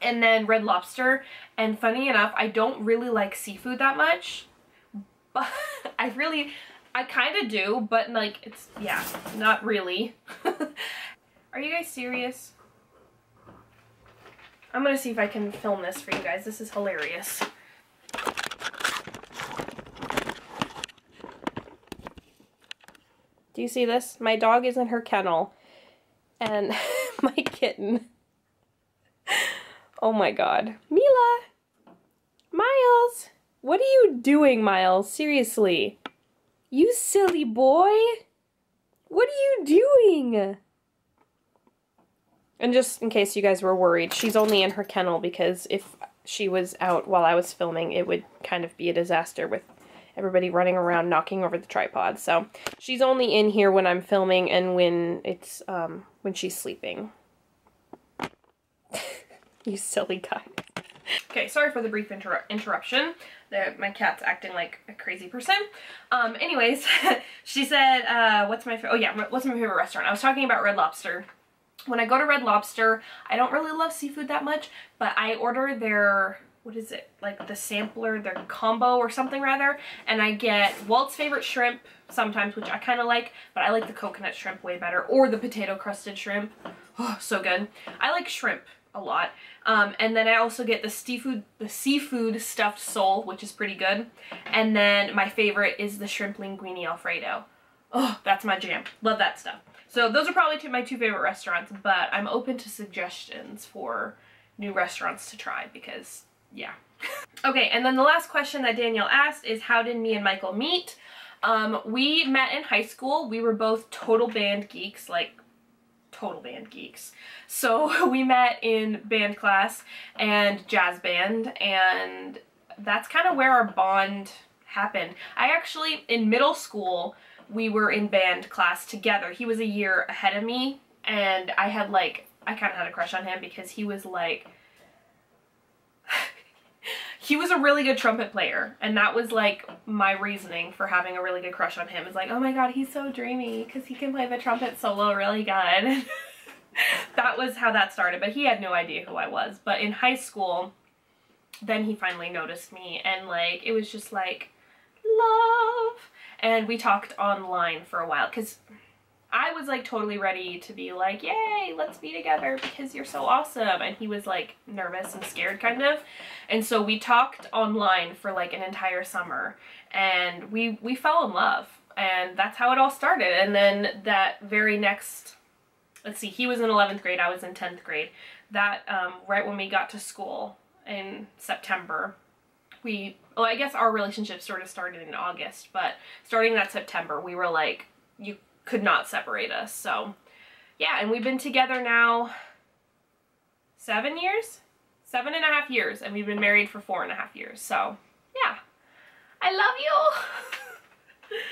And then Red Lobster. And funny enough, I don't really like seafood that much, but I really, I kind of do, but like it's, yeah, not really. Are you guys serious? I'm gonna see if I can film this for you guys. This is hilarious. Do you see this? My dog is in her kennel and my kitten. Oh my god. Mila! Miles! What are you doing, Miles? Seriously. You silly boy! What are you doing? And just in case you guys were worried, she's only in her kennel because if she was out while I was filming, it would kind of be a disaster with everybody running around knocking over the tripod. So she's only in here when I'm filming and when it's um, when she's sleeping. You silly guy. Okay, sorry for the brief inter interruption. My cat's acting like a crazy person. Um, anyways, she said, uh, what's my, oh yeah, what's my favorite restaurant? I was talking about Red Lobster when I go to Red Lobster, I don't really love seafood that much, but I order their, what is it, like the sampler, their combo or something rather, and I get Walt's favorite shrimp sometimes, which I kind of like, but I like the coconut shrimp way better, or the potato crusted shrimp. Oh, so good. I like shrimp a lot. Um, and then I also get the seafood, the seafood stuffed sole, which is pretty good. And then my favorite is the shrimp linguine alfredo. Oh, that's my jam. Love that stuff. So those are probably two, my two favorite restaurants, but I'm open to suggestions for new restaurants to try because, yeah. okay, and then the last question that Danielle asked is how did me and Michael meet? Um, we met in high school. We were both total band geeks, like total band geeks. So we met in band class and jazz band and that's kind of where our bond happened. I actually, in middle school, we were in band class together. He was a year ahead of me and I had like, I kind of had a crush on him because he was like, he was a really good trumpet player and that was like my reasoning for having a really good crush on him. is like, oh my god, he's so dreamy because he can play the trumpet solo really good. that was how that started, but he had no idea who I was. But in high school, then he finally noticed me and like, it was just like, love and we talked online for a while because I was like totally ready to be like, yay, let's be together because you're so awesome. And he was like nervous and scared kind of. And so we talked online for like an entire summer and we, we fell in love and that's how it all started. And then that very next, let's see, he was in 11th grade, I was in 10th grade. That um, right when we got to school in September, we well I guess our relationship sort of started in August but starting that September we were like you could not separate us. So yeah and we've been together now seven years? Seven and a half years and we've been married for four and a half years. So yeah. I love you!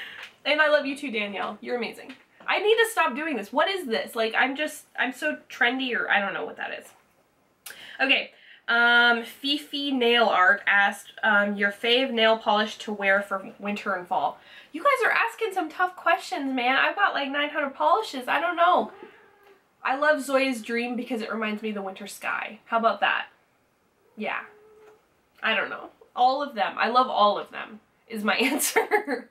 And I love you too Danielle. You're amazing. I need to stop doing this. What is this? Like I'm just I'm so trendy or I don't know what that is. Okay Um, Fifi Nail Art asked, um, your fave nail polish to wear for winter and fall. You guys are asking some tough questions, man. I've got like 900 polishes. I don't know. I love Zoya's Dream because it reminds me of the winter sky. How about that? Yeah. I don't know. All of them. I love all of them is my answer.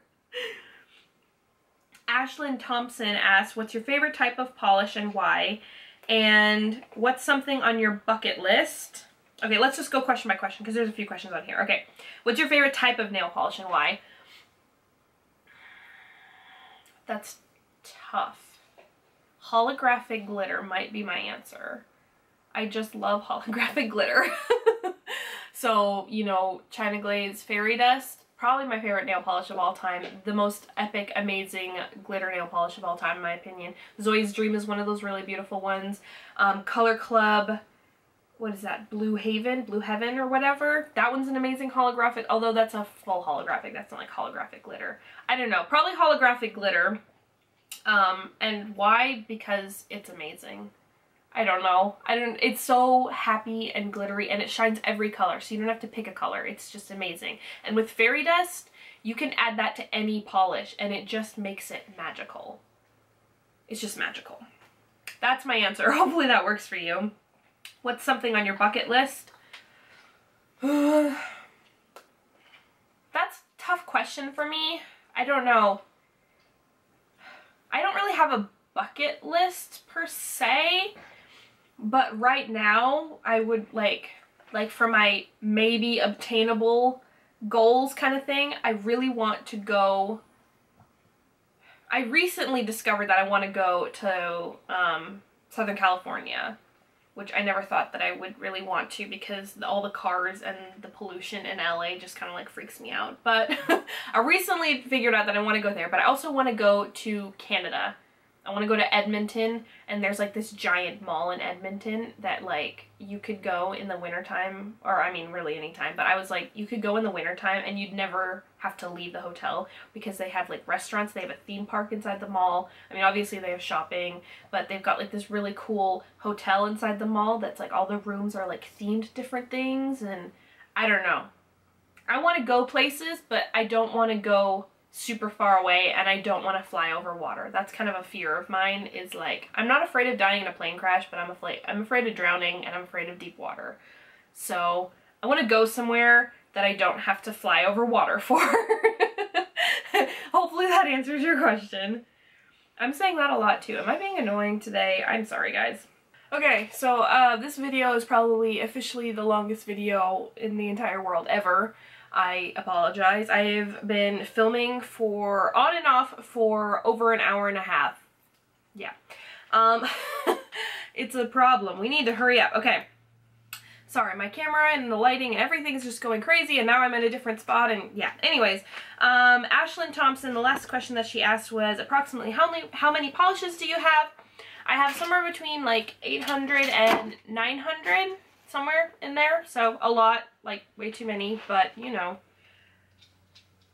Ashlyn Thompson asks, what's your favorite type of polish and why? And what's something on your bucket list? Okay, let's just go question by question because there's a few questions on here. Okay, what's your favorite type of nail polish and why? That's tough. Holographic glitter might be my answer. I just love holographic glitter. so, you know, China Glaze Fairy Dust, probably my favorite nail polish of all time. The most epic, amazing glitter nail polish of all time, in my opinion. Zoya's Dream is one of those really beautiful ones. Um, Color Club, what is that, Blue Haven, Blue Heaven or whatever. That one's an amazing holographic, although that's a full holographic. That's not like holographic glitter. I don't know, probably holographic glitter. Um, and why? Because it's amazing. I don't know. I don't, it's so happy and glittery and it shines every color. So you don't have to pick a color. It's just amazing. And with fairy dust, you can add that to any polish and it just makes it magical. It's just magical. That's my answer. Hopefully that works for you. What's something on your bucket list? That's tough question for me. I don't know. I don't really have a bucket list per se, but right now I would like, like for my maybe obtainable goals kind of thing, I really want to go, I recently discovered that I want to go to um, Southern California which I never thought that I would really want to because all the cars and the pollution in LA just kind of like freaks me out. But I recently figured out that I want to go there, but I also want to go to Canada I want to go to Edmonton and there's like this giant mall in Edmonton that like you could go in the wintertime or I mean really anytime but I was like you could go in the wintertime and you'd never have to leave the hotel because they have like restaurants they have a theme park inside the mall. I mean obviously they have shopping but they've got like this really cool hotel inside the mall that's like all the rooms are like themed different things and I don't know. I want to go places but I don't want to go super far away and I don't want to fly over water. That's kind of a fear of mine is like, I'm not afraid of dying in a plane crash, but I'm afraid, I'm afraid of drowning and I'm afraid of deep water. So I want to go somewhere that I don't have to fly over water for. Hopefully that answers your question. I'm saying that a lot too. Am I being annoying today? I'm sorry guys. Okay, so uh, this video is probably officially the longest video in the entire world ever. I apologize. I've been filming for on and off for over an hour and a half. Yeah. Um, it's a problem. We need to hurry up. Okay. Sorry, my camera and the lighting and everything's just going crazy and now I'm in a different spot and yeah. Anyways, um, Ashlyn Thompson, the last question that she asked was approximately how many, how many polishes do you have? I have somewhere between like 800 and 900 somewhere in there. So a lot, like way too many, but you know,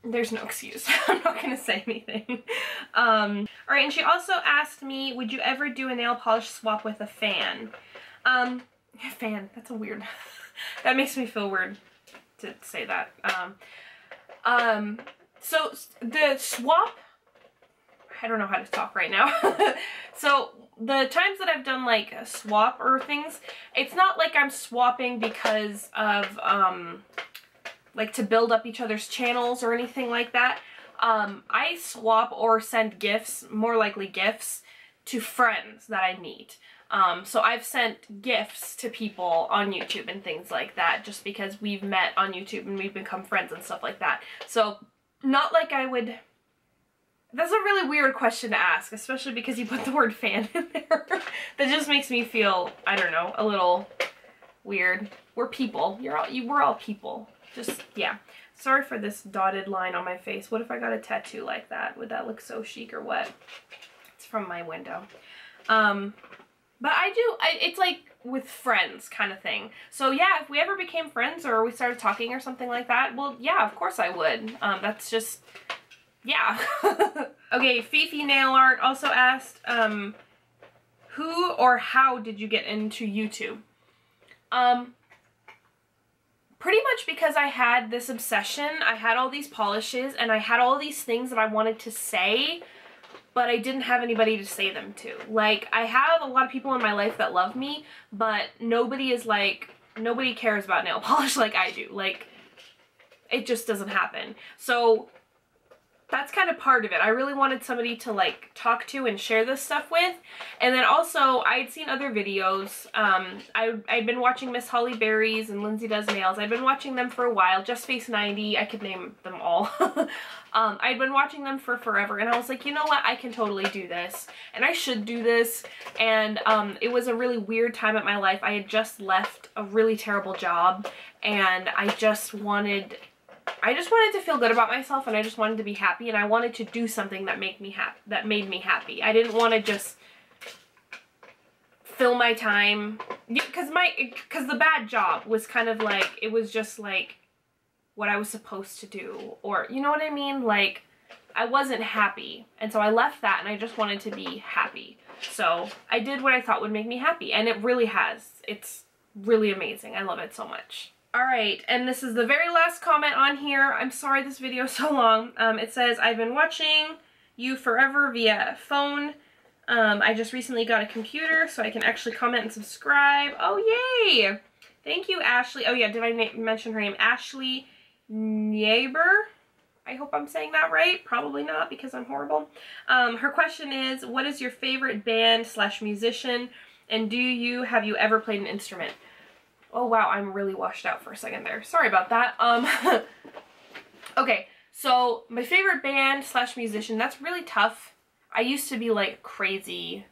there's no excuse. I'm not to say anything. Um, all right, and she also asked me, would you ever do a nail polish swap with a fan? Um, fan, that's a weird, that makes me feel weird to say that. Um, um, so the swap, I don't know how to talk right now. so the times that I've done like a swap or things, it's not like I'm swapping because of, um, like to build up each other's channels or anything like that. Um, I swap or send gifts, more likely gifts, to friends that I meet. Um, so I've sent gifts to people on YouTube and things like that just because we've met on YouTube and we've become friends and stuff like that. So not like I would that's a really weird question to ask, especially because you put the word fan in there. that just makes me feel, I don't know, a little weird. We're people. You're all, you, we're all people. Just, yeah. Sorry for this dotted line on my face. What if I got a tattoo like that? Would that look so chic or what? It's from my window. Um, but I do, I, it's like with friends kind of thing. So yeah, if we ever became friends or we started talking or something like that, well, yeah, of course I would. Um, that's just yeah. okay, Fifi Nail Art also asked, um, who or how did you get into YouTube? Um, pretty much because I had this obsession. I had all these polishes and I had all these things that I wanted to say, but I didn't have anybody to say them to. Like, I have a lot of people in my life that love me, but nobody is like, nobody cares about nail polish like I do. Like, it just doesn't happen. So that's kind of part of it. I really wanted somebody to like talk to and share this stuff with. And then also I had seen other videos. Um, I, I'd been watching Miss Holly Berries and Lindsay Does Nails. I'd been watching them for a while. Just Face 90. I could name them all. um, I'd been watching them for forever and I was like, you know what? I can totally do this. And I should do this. And um, it was a really weird time at my life. I had just left a really terrible job and I just wanted I just wanted to feel good about myself and I just wanted to be happy and I wanted to do something that made me happy that made me happy. I didn't want to just fill my time because my because the bad job was kind of like it was just like what I was supposed to do or you know what I mean? Like I wasn't happy and so I left that and I just wanted to be happy. So I did what I thought would make me happy and it really has. It's really amazing. I love it so much Alright, and this is the very last comment on here. I'm sorry this video is so long. Um, it says, I've been watching you forever via phone. Um, I just recently got a computer, so I can actually comment and subscribe. Oh, yay! Thank you, Ashley. Oh, yeah, did I mention her name? Ashley Neighbor. I hope I'm saying that right. Probably not, because I'm horrible. Um, her question is, what is your favorite band slash musician, and do you, have you ever played an instrument? Oh wow, I'm really washed out for a second there. Sorry about that. Um, okay, so my favorite band slash musician, that's really tough. I used to be like crazy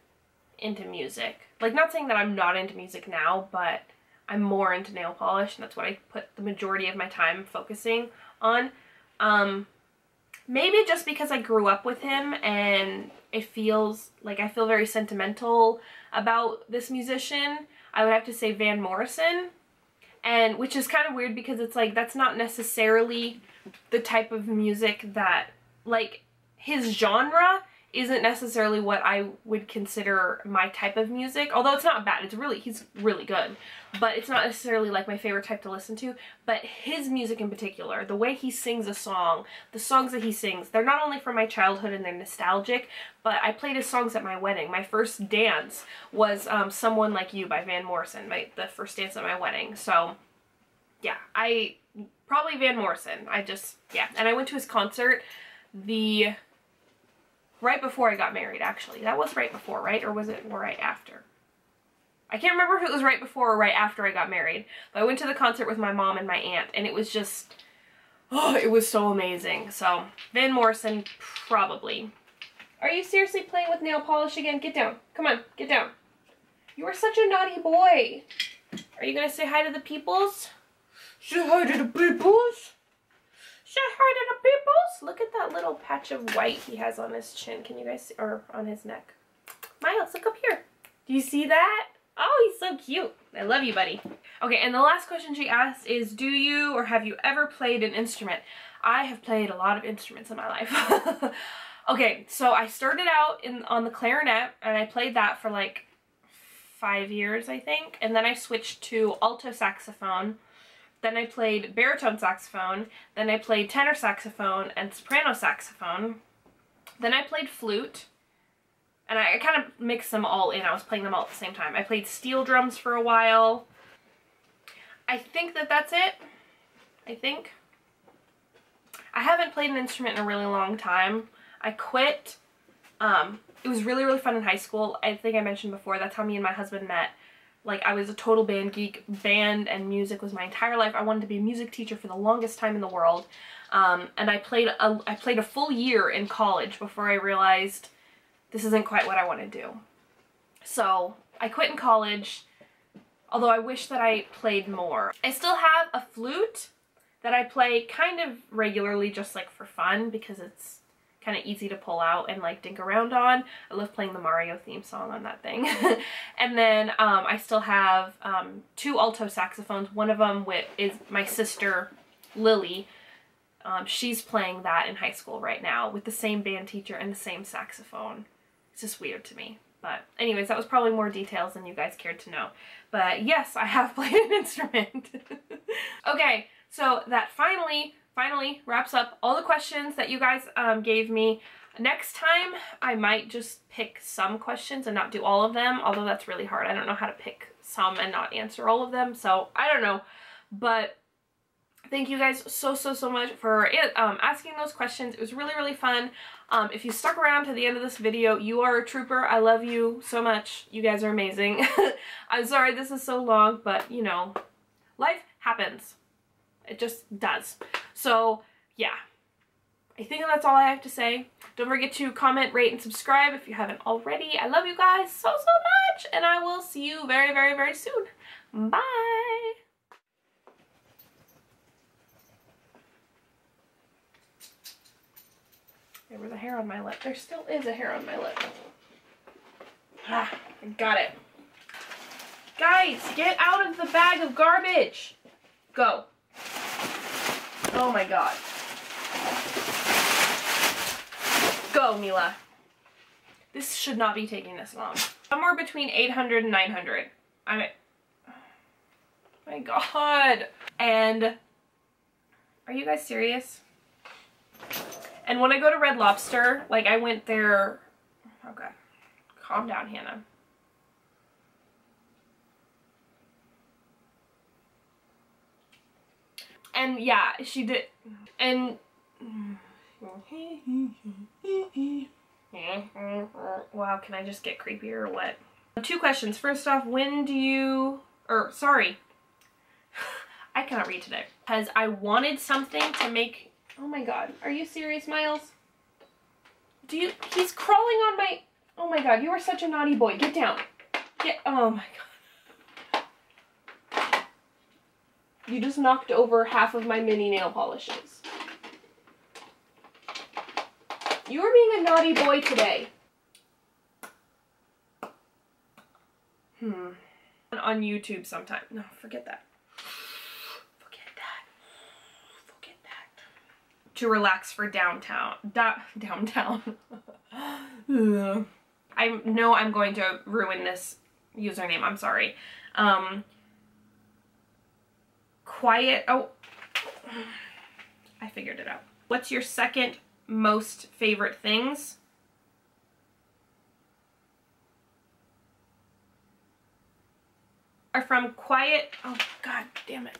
into music. Like not saying that I'm not into music now, but I'm more into nail polish and that's what I put the majority of my time focusing on. Um, maybe just because I grew up with him and it feels like I feel very sentimental about this musician. I would have to say Van Morrison. And which is kind of weird because it's like that's not necessarily the type of music that like his genre isn't necessarily what I would consider my type of music. Although it's not bad. It's really, he's really good. But it's not necessarily like my favorite type to listen to. But his music in particular, the way he sings a song, the songs that he sings, they're not only from my childhood and they're nostalgic, but I played his songs at my wedding. My first dance was um, Someone Like You by Van Morrison, my, the first dance at my wedding. So, yeah, I, probably Van Morrison. I just, yeah. And I went to his concert the right before I got married, actually. That was right before, right? Or was it right after? I can't remember if it was right before or right after I got married. But I went to the concert with my mom and my aunt, and it was just... Oh, it was so amazing. So, Van Morrison, probably. Are you seriously playing with nail polish again? Get down. Come on, get down. You are such a naughty boy. Are you going to say hi to the peoples? Say hi to the peoples? To the peoples. Look at that little patch of white he has on his chin. Can you guys see? Or on his neck. Miles, look up here. Do you see that? Oh, he's so cute. I love you, buddy. Okay, and the last question she asked is, do you or have you ever played an instrument? I have played a lot of instruments in my life. okay, so I started out in on the clarinet, and I played that for like five years, I think. And then I switched to alto saxophone, then I played baritone saxophone. Then I played tenor saxophone and soprano saxophone. Then I played flute. And I, I kind of mixed them all in. I was playing them all at the same time. I played steel drums for a while. I think that that's it. I think. I haven't played an instrument in a really long time. I quit. Um, it was really, really fun in high school. I think I mentioned before, that's how me and my husband met. Like I was a total band geek. Band and music was my entire life. I wanted to be a music teacher for the longest time in the world. Um, and I played a, I played a full year in college before I realized this isn't quite what I want to do. So I quit in college, although I wish that I played more. I still have a flute that I play kind of regularly just like for fun because it's kind of easy to pull out and like dink around on. I love playing the Mario theme song on that thing. and then um, I still have um, two alto saxophones. One of them with, is my sister Lily. Um, she's playing that in high school right now with the same band teacher and the same saxophone. It's just weird to me. But anyways, that was probably more details than you guys cared to know. But yes, I have played an instrument. okay, so that finally, finally wraps up all the questions that you guys um, gave me. Next time, I might just pick some questions and not do all of them, although that's really hard. I don't know how to pick some and not answer all of them, so I don't know. But thank you guys so, so, so much for um, asking those questions. It was really, really fun. Um, if you stuck around to the end of this video, you are a trooper. I love you so much. You guys are amazing. I'm sorry this is so long, but you know, life happens. It just does. So yeah, I think that's all I have to say. Don't forget to comment, rate, and subscribe if you haven't already. I love you guys so, so much, and I will see you very, very, very soon. Bye! There was a hair on my lip. There still is a hair on my lip. Ah, I got it. Guys, get out of the bag of garbage. Go. Oh my god. Go, Mila. This should not be taking this long. Somewhere between 800 and 900. I'm... my god. And... Are you guys serious? And when I go to Red Lobster, like I went there, oh okay, calm down, Hannah. And yeah, she did, and wow, can I just get creepier or what? Two questions. First off, when do you, or sorry, I cannot read today, because I wanted something to make Oh my god. Are you serious, Miles? Do you- he's crawling on my- Oh my god, you are such a naughty boy. Get down. Get- Oh my god. You just knocked over half of my mini nail polishes. You are being a naughty boy today. Hmm. On YouTube sometime. No, forget that. Forget that. Forget that. To relax for downtown. Da downtown. I know I'm going to ruin this username. I'm sorry. Um, quiet. Oh, I figured it out. What's your second most favorite things? Are from quiet. Oh, god damn it.